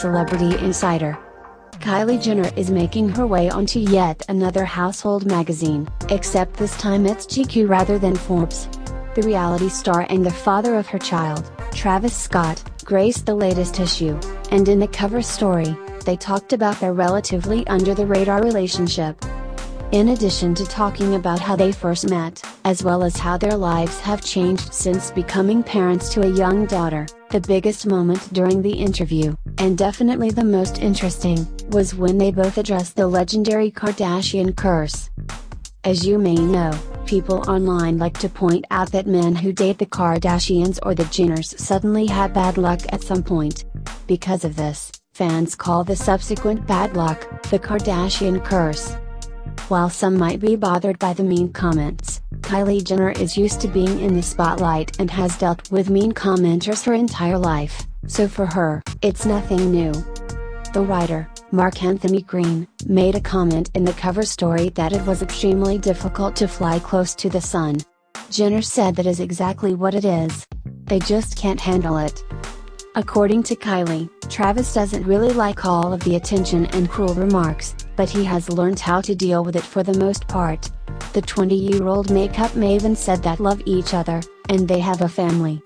Celebrity Insider. Kylie Jenner is making her way onto yet another household magazine, except this time it's GQ rather than Forbes. The reality star and the father of her child, Travis Scott, graced the latest issue, and in the cover story, they talked about their relatively under the radar relationship. In addition to talking about how they first met, as well as how their lives have changed since becoming parents to a young daughter, the biggest moment during the interview, and definitely the most interesting, was when they both addressed the legendary Kardashian curse. As you may know, people online like to point out that men who date the Kardashians or the Jenners suddenly have bad luck at some point. Because of this, fans call the subsequent bad luck, the Kardashian curse. While some might be bothered by the mean comments, Kylie Jenner is used to being in the spotlight and has dealt with mean commenters her entire life, so for her, it's nothing new. The writer, Mark Anthony Green, made a comment in the cover story that it was extremely difficult to fly close to the sun. Jenner said that is exactly what it is. They just can't handle it. According to Kylie, Travis doesn't really like all of the attention and cruel remarks, but he has learned how to deal with it for the most part. The 20 year old makeup maven said that love each other, and they have a family.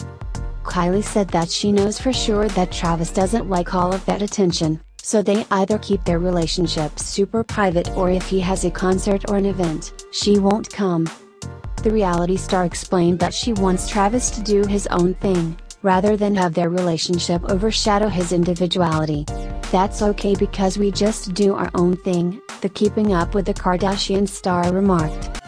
Kylie said that she knows for sure that Travis doesn't like all of that attention, so they either keep their relationship super private or if he has a concert or an event, she won't come. The reality star explained that she wants Travis to do his own thing, rather than have their relationship overshadow his individuality. That's okay because we just do our own thing, the Keeping Up with the Kardashians star remarked.